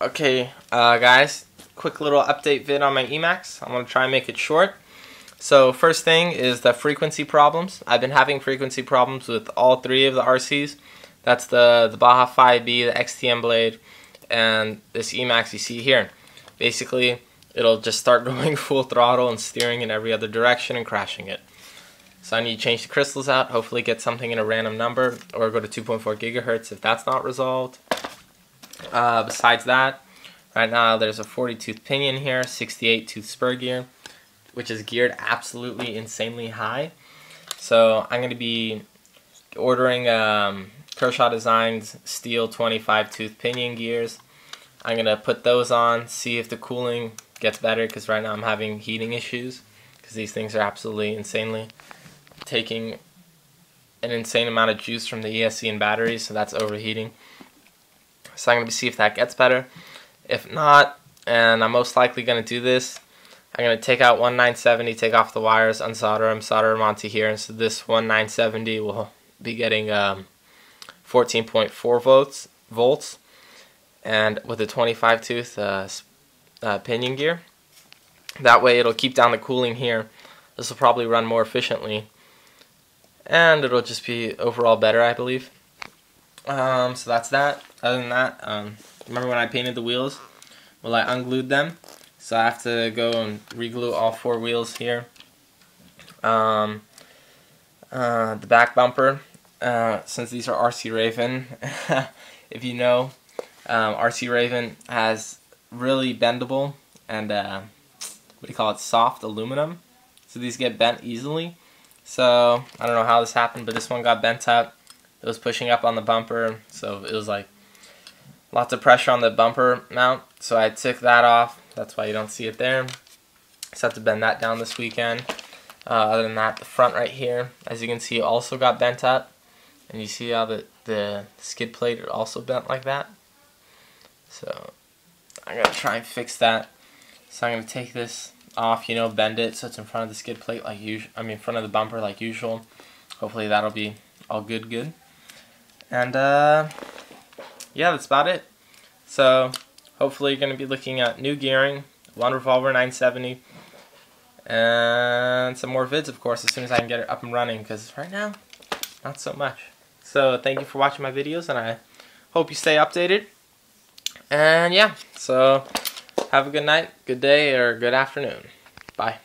Okay, uh, guys, quick little update vid on my E-Maxx. I'm going to try and make it short. So first thing is the frequency problems. I've been having frequency problems with all three of the RCs. That's the, the Baja 5B, the XTM blade, and this E-Maxx you see here. Basically, it'll just start going full throttle and steering in every other direction and crashing it. So I need to change the crystals out, hopefully get something in a random number, or go to 2.4 gigahertz if that's not resolved. Uh, besides that, right now there's a 40 tooth pinion here, 68 tooth spur gear, which is geared absolutely insanely high. So I'm going to be ordering um, Kershaw Designs steel 25 tooth pinion gears. I'm going to put those on, see if the cooling gets better because right now I'm having heating issues because these things are absolutely insanely taking an insane amount of juice from the ESC and batteries, so that's overheating. So I'm going to see if that gets better. If not, and I'm most likely going to do this, I'm going to take out one 970, take off the wires, unsolder them, solder them onto here, and so this one 970 will be getting um, 14.4 volts, volts, and with a 25 tooth uh, uh, pinion gear. That way it'll keep down the cooling here. This will probably run more efficiently, and it'll just be overall better, I believe. Um, so that's that. Other than that, um, remember when I painted the wheels? Well, I unglued them, so I have to go and reglue all four wheels here. Um, uh, the back bumper, uh, since these are RC Raven, if you know, um, RC Raven has really bendable and uh, what do you call it, soft aluminum. So these get bent easily. So I don't know how this happened, but this one got bent up. It was pushing up on the bumper, so it was like lots of pressure on the bumper mount. So I took that off. That's why you don't see it there. Just have to bend that down this weekend. Uh, other than that, the front right here, as you can see, also got bent up. And you see how the, the skid plate also bent like that. So I'm going to try and fix that. So I'm going to take this off, you know, bend it so it's in front of the skid plate like usual. I mean, in front of the bumper like usual. Hopefully that'll be all good, good. And, uh, yeah, that's about it. So, hopefully you're going to be looking at new gearing, one Revolver 970, and some more vids, of course, as soon as I can get it up and running, because right now, not so much. So, thank you for watching my videos, and I hope you stay updated. And, yeah, so have a good night, good day, or good afternoon. Bye.